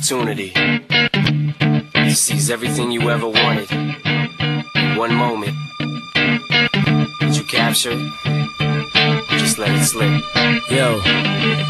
opportunity. Sees everything you ever wanted in one moment. Did you capture it? Just let it slip. Yo.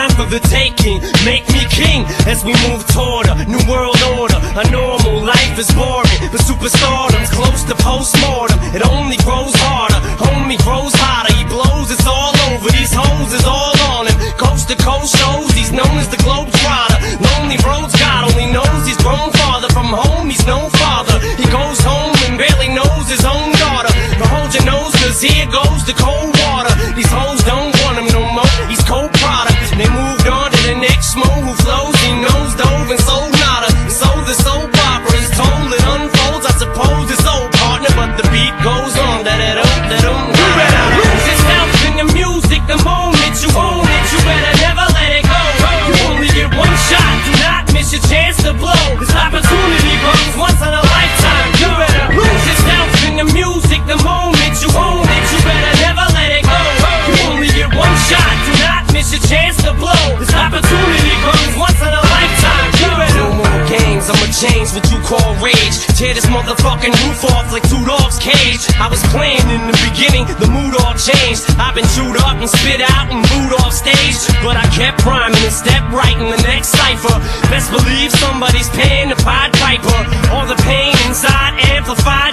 mine for the taking. Make me king as we move toward a new world order. A normal life is boring, but superstardom's close to postmortem. It only grows harder. Homie grows hotter. He blows. It's all over. These hoes is all on him. Coast to coast shows. He's known as the globe trotter. Lonely roads. God only knows he's grown farther from home. He's no father. He goes home and barely knows his own daughter. But hold your nose, cause here goes the cold water. These hoes Tear this motherfucking roof off like two dogs' cage. I was playing in the beginning, the mood all changed. I've been chewed up and spit out and booed off stage. But I kept rhyming and stepped right in the next cipher. Best believe somebody's paying the Pied Piper. All the pain inside amplified